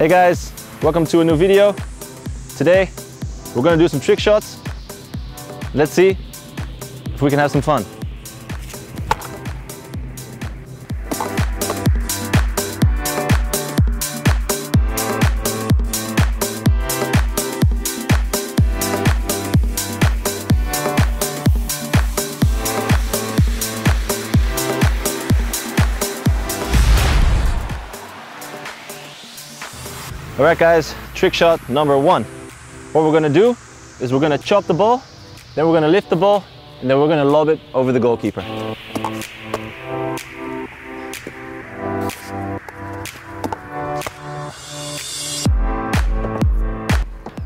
Hey guys, welcome to a new video. Today, we're gonna do some trick shots. Let's see if we can have some fun. All right guys, trick shot number one. What we're gonna do is we're gonna chop the ball, then we're gonna lift the ball, and then we're gonna lob it over the goalkeeper.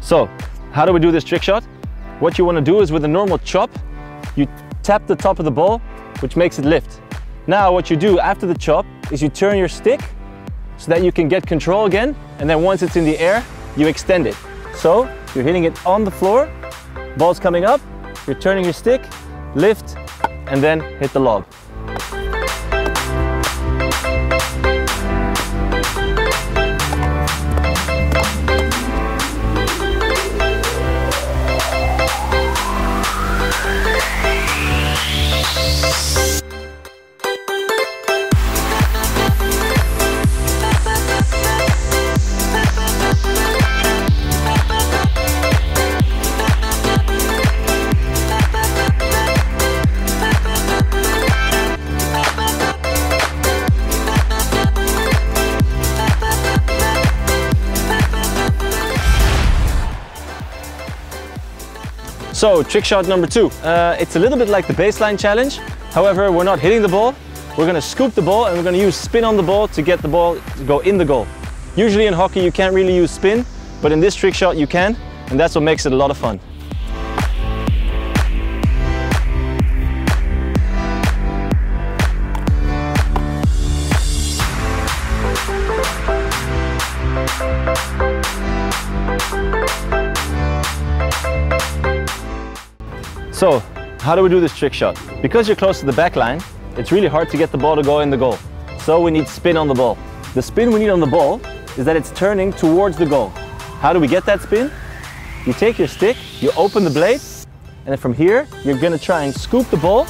So, how do we do this trick shot? What you wanna do is with a normal chop, you tap the top of the ball, which makes it lift. Now what you do after the chop is you turn your stick so that you can get control again. And then once it's in the air, you extend it. So you're hitting it on the floor, ball's coming up, you're turning your stick, lift, and then hit the lob. So trick shot number two. Uh, it's a little bit like the baseline challenge. However, we're not hitting the ball. We're gonna scoop the ball and we're gonna use spin on the ball to get the ball to go in the goal. Usually in hockey you can't really use spin, but in this trick shot you can, and that's what makes it a lot of fun. So, how do we do this trick shot? Because you're close to the back line, it's really hard to get the ball to go in the goal. So we need spin on the ball. The spin we need on the ball is that it's turning towards the goal. How do we get that spin? You take your stick, you open the blade, and from here, you're gonna try and scoop the ball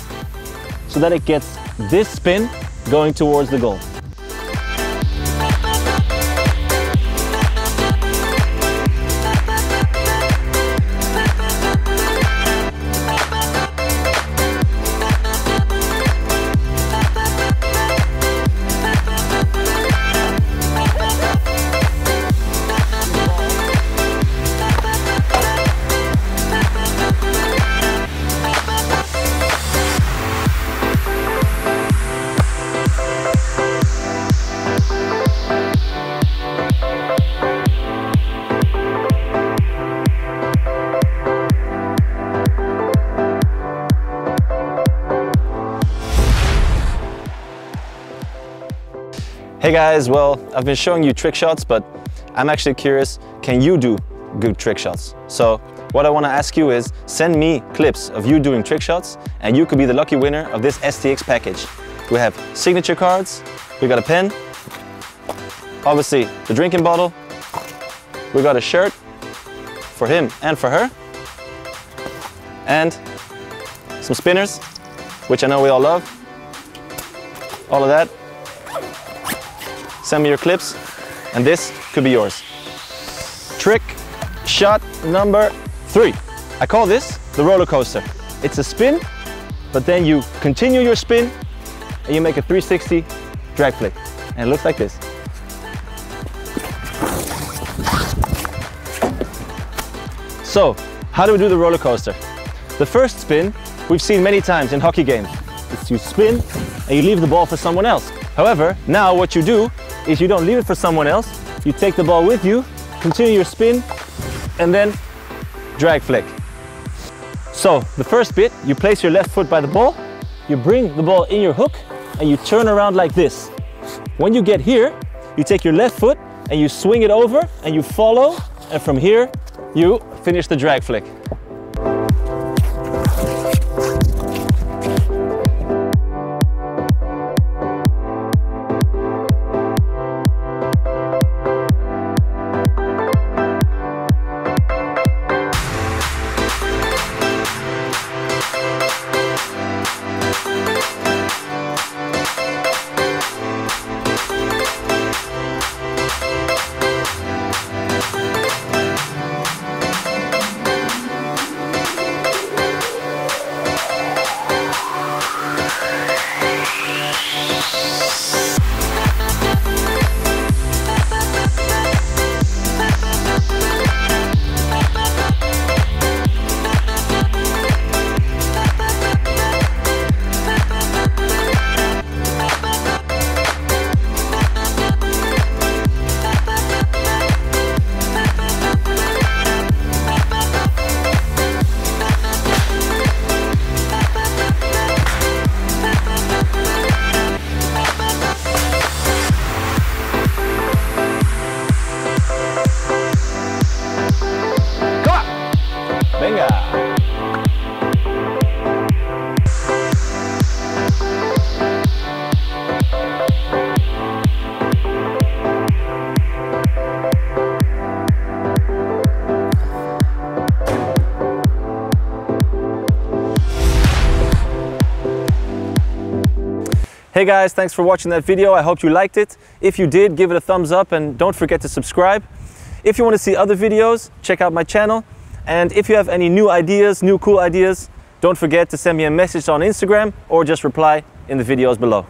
so that it gets this spin going towards the goal. Hey guys, well, I've been showing you trick shots, but I'm actually curious, can you do good trick shots? So what I want to ask you is send me clips of you doing trick shots and you could be the lucky winner of this STX package. We have signature cards, we got a pen, obviously the drinking bottle, we got a shirt for him and for her, and some spinners, which I know we all love. All of that send me your clips, and this could be yours. Trick shot number three. I call this the roller coaster. It's a spin, but then you continue your spin and you make a 360 drag flick. And it looks like this. So, how do we do the roller coaster? The first spin we've seen many times in hockey games. It's you spin and you leave the ball for someone else. However, now what you do is you don't leave it for someone else. You take the ball with you, continue your spin, and then drag flick. So the first bit, you place your left foot by the ball, you bring the ball in your hook, and you turn around like this. When you get here, you take your left foot and you swing it over and you follow, and from here, you finish the drag flick. Hey guys, thanks for watching that video. I hope you liked it. If you did, give it a thumbs up and don't forget to subscribe. If you want to see other videos, check out my channel. And if you have any new ideas, new cool ideas, don't forget to send me a message on Instagram or just reply in the videos below.